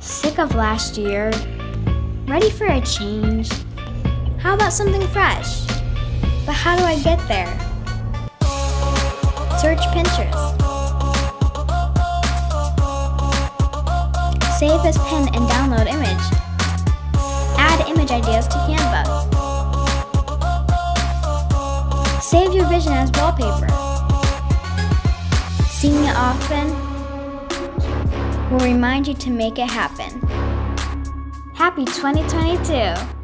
Sick of last year? Ready for a change? How about something fresh? But how do I get there? Search Pinterest. Save as pin and download image. Add image ideas to Canva. Save your vision as wallpaper. Seeing it often will remind you to make it happen. Happy 2022!